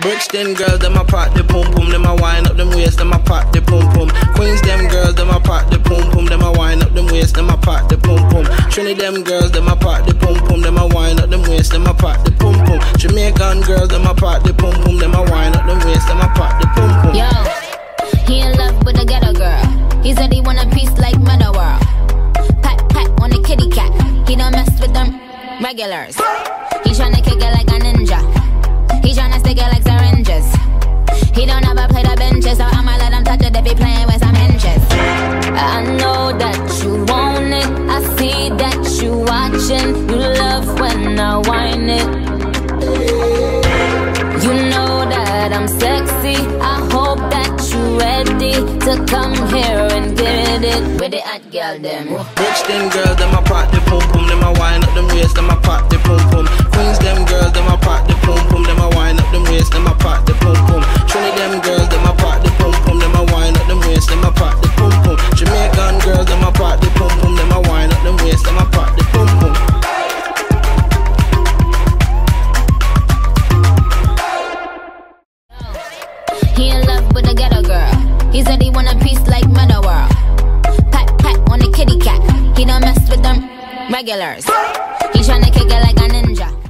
Brixton girls, them a pop the pum pum, them a wind up them waist, them a pop the pum pum. Queens, them girls, them a pop the pum pum, them a wind up them waist, them a pop the pum pum. Trinity, them girls, them a pop the pum pum, them a wind up them waist, them a pop the pum pum. Jamaican girls, them a pop the pum pum, them a wind up them waist, them a pop the pum pum. Yo, he in love with a ghetto girl. He said he want a piece like Meadow World. Pat pat on the kitty cat. He don't mess with them regulars. He tryna I'm sexy. I hope that you're ready to come here and get it with the hot girl them. Brixton girls, them a pop the pum pum, them a wind up them waist, them a pop He in love with a ghetto girl. He said he want a piece like Meadow World. Pat pat on the kitty cat. He don't mess with them regulars. He tryna kick it like a ninja.